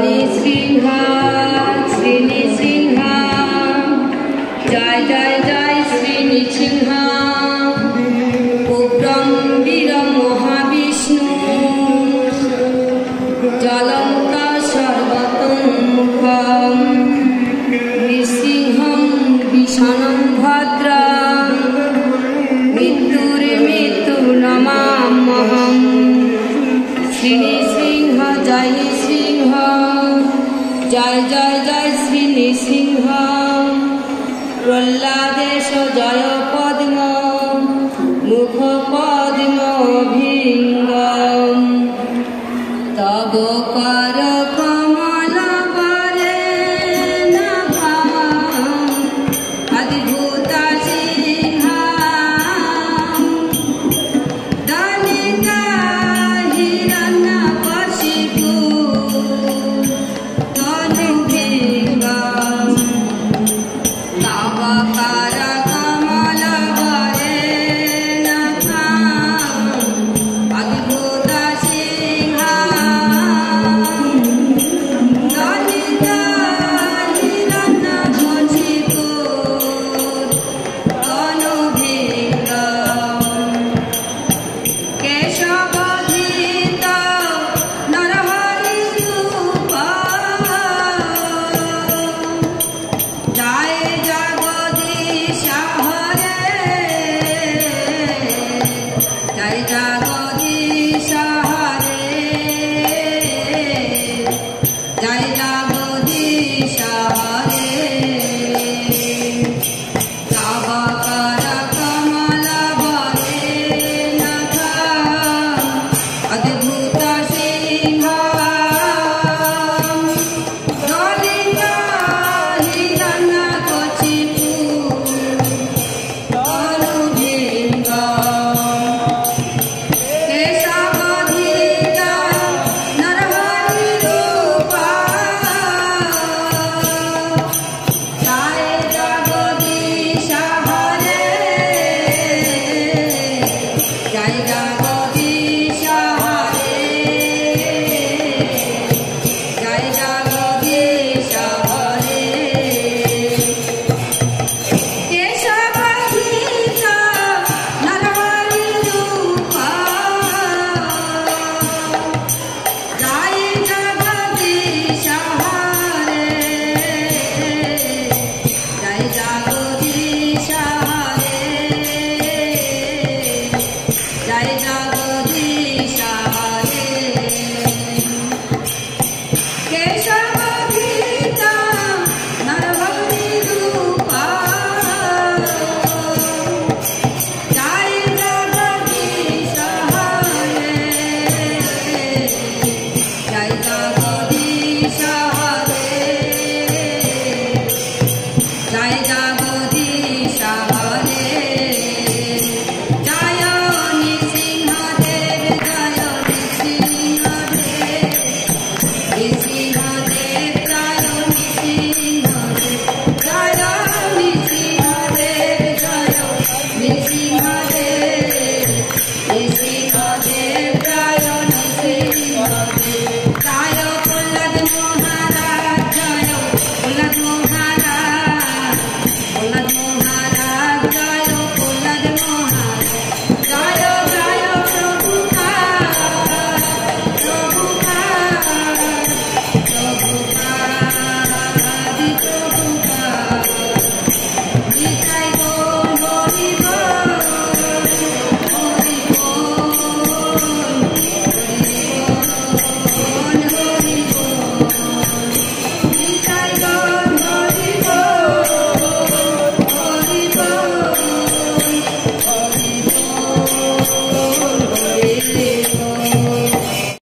নৃসিংহ শ্রী নৃসিংহ জয় জয় জয় শ্রী নৃসিংহ উগ্রম বীরম মহাবিষ্ণু। জলন্ত সর্বতোমুখম নৃসিংহম ভীষণম ভদ্রম। মৃত্যুরে মৃত্যু নমামহম শ্রী জয় সিংহ, জয় জয় জয় শ্রী নৃসিংহ প্রহ্লাদেশ জয় পদ্ম, মুখ পদ্ম ভিঙ্গম তব কর কমল বরে নভাম অদ্ভুত